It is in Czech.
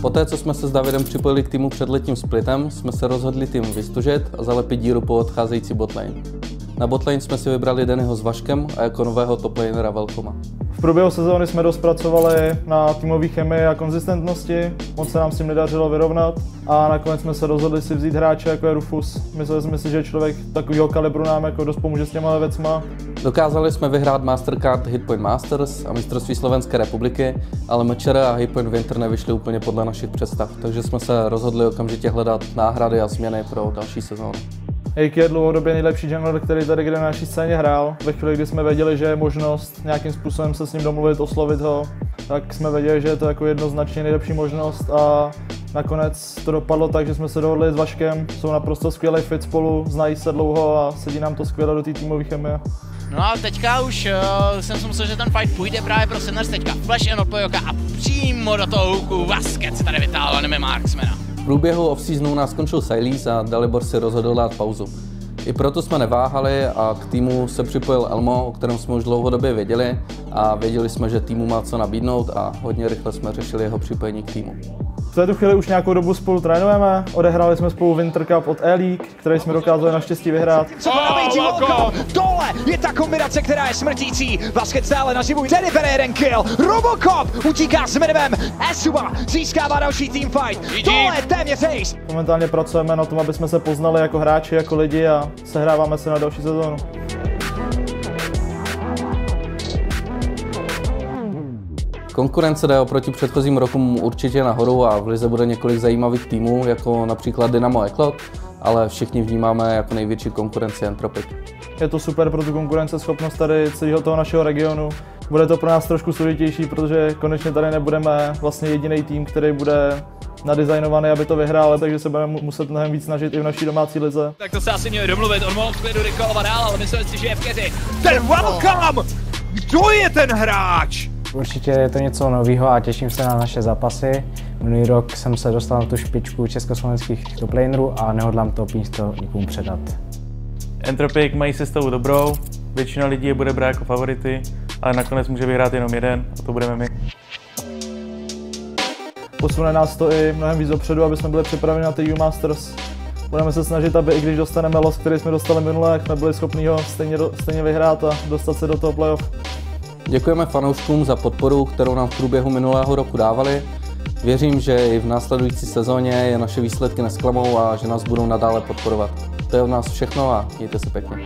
Poté, co jsme se s Davidem připojili k týmu před letním splitem, jsme se rozhodli tým vystužet a zalepit díru po odcházející botlane. Na botlane jsme si vybrali Dennyho s Vaškem a jako nového toplanera Velkoma. V průběhu sezóny jsme dost pracovali na týmové chemii a konzistentnosti, moc se nám s tím nedařilo vyrovnat a nakonec jsme se rozhodli si vzít hráče jako je Rufus. Mysleli jsme si, že člověk takového kalibru nám jako dost pomůže s těma věcma. Dokázali jsme vyhrát Mastercard Hitpoint Masters a mistrovství Slovenské republiky, ale MČR a Hitpoint Winter nevyšly úplně podle našich představ, takže jsme se rozhodli okamžitě hledat náhrady a změny pro další sezónu. Jake je dlouhodobě nejlepší jungler, který tady kde na naší scéně hrál. Ve chvíli, kdy jsme věděli, že je možnost nějakým způsobem se s ním domluvit, oslovit ho, tak jsme věděli, že je to jako jednoznačně nejlepší možnost a nakonec to dopadlo tak, že jsme se dohodli s Vaškem, jsou naprosto skvělý fit spolu, znají se dlouho a sedí nám to skvěle do té týmové chemie. No a teďka už uh, jsem si myslel, že ten fight půjde právě pro Sinners teďka. Flash and odpojoka a přímo do toho hooku se tady vytáhl a Marksmana průběhu off-seasonu nás skončil Sileys a Dalibor si rozhodl dát pauzu. I proto jsme neváhali a k týmu se připojil Elmo, o kterém jsme už dlouhodobě věděli a věděli jsme, že týmu má co nabídnout a hodně rychle jsme řešili jeho připojení k týmu. V této chvíli už nějakou dobu spolu trénujeme, odehráli jsme spolu Winter Cup od E-League, který jsme dokázali naštěstí vyhrát. Co to oh, Dole je ta kombinace, která je smrtící. Basket stále naživu. Tedy bere jeden kill. Robocop utíká s medem. Esuba získává další teamfight. Dole téměř ace. Momentálně pracujeme na tom, aby jsme se poznali jako hráči, jako lidi a sehráváme se na další sezónu. Konkurence jde oproti předchozím rokům určitě nahoru a v Lize bude několik zajímavých týmů, jako například Dynamo Eklot, ale všichni vnímáme jako největší konkurenci Entropic. Je to super pro tu konkurenceschopnost tady celého toho našeho regionu. Bude to pro nás trošku složitější, protože konečně tady nebudeme vlastně jediný tým, který bude nadizajnovaný, aby to vyhrál, takže se budeme muset mnohem víc snažit i v naší domácí lize. Tak to se asi měli domluvit, on mohl klidu recallovat dál, ale myslím si, že je v kezi. Ten welcome! Kdo je ten hráč? Určitě je to něco nového a těším se na naše zápasy. Minulý rok jsem se dostal na tu špičku československých toplanerů a nehodlám to místo nikomu předat. Entropic mají sestavu dobrou, většina lidí je bude brát jako favority, ale nakonec může vyhrát jenom jeden a to budeme my. Posune nás to i mnohem víc dopředu, aby jsme byli připraveni na ty U-Masters. Budeme se snažit, aby i když dostaneme los, který jsme dostali minule, jak jsme byli schopni ho stejně, stejně vyhrát a dostat se do toho playoff. Děkujeme fanouškům za podporu, kterou nám v průběhu minulého roku dávali. Věřím, že i v následující sezóně je naše výsledky nesklamou a že nás budou nadále podporovat. To je od nás všechno a mějte se pěkně.